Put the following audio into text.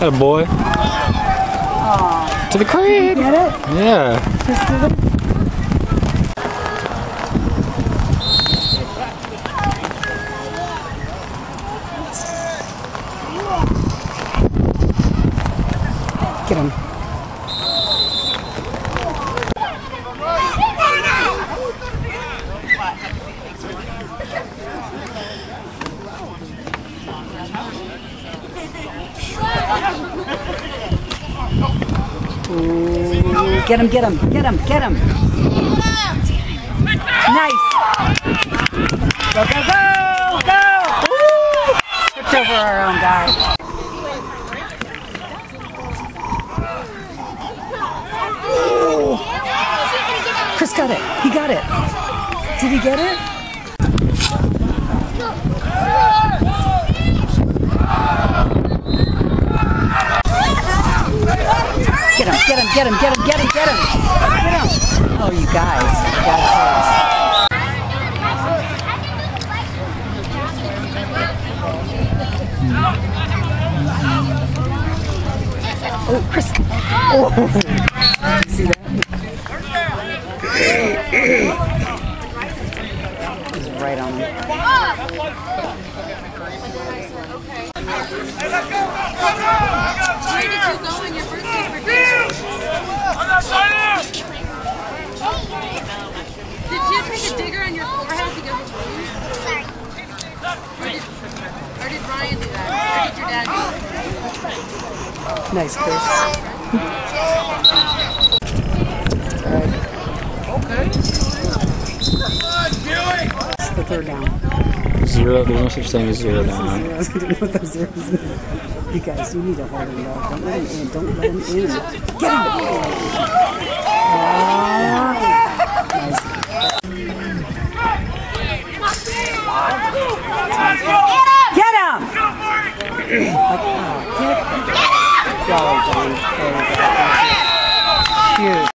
Had a boy. To the crib. Get it? Yeah. Just do it. Get him. Ooh, get him, get him, get him, get him. Nice. Go, go, go, go. Woo! Over our own guy. Chris got it. He got it. Did he get it? Get him, get him, get him, get him, get him. Oh, you guys. You guys. Oh, Chris. Oh. Did you see that? He's right on him. Where a digger on your forehead to go to Or did, or did Ryan do that? Or did your dad do it? Nice, Chris. It's the third down. Zero. There's no such thing as zero down. Zeros. I didn't know what those zeros meant. You guys, you need to hold him though. Don't let him in. Don't let him in. Get him! Ah. Like, ah, get.